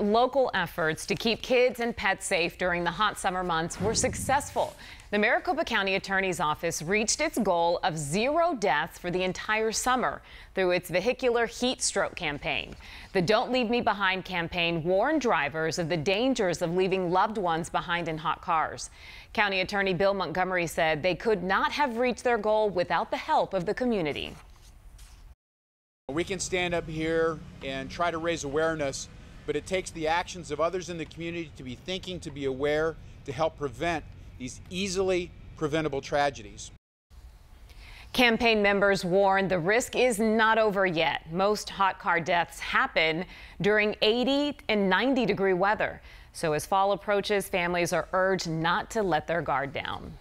Local efforts to keep kids and pets safe during the hot summer months were successful. The Maricopa County Attorney's Office reached its goal of zero deaths for the entire summer through its vehicular heat stroke campaign. The Don't Leave Me Behind campaign warned drivers of the dangers of leaving loved ones behind in hot cars. County Attorney Bill Montgomery said they could not have reached their goal without the help of the community. We can stand up here and try to raise awareness but it takes the actions of others in the community to be thinking, to be aware, to help prevent these easily preventable tragedies. Campaign members warn the risk is not over yet. Most hot car deaths happen during 80 and 90 degree weather. So as fall approaches, families are urged not to let their guard down.